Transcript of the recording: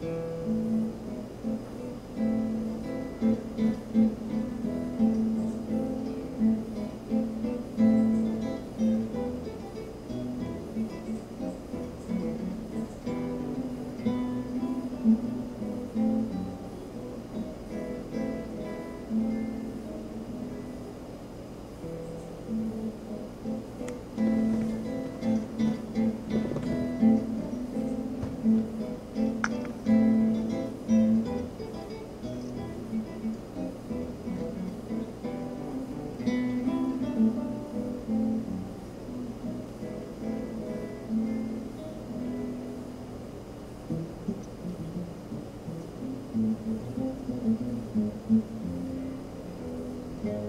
Mm-hmm. Yeah.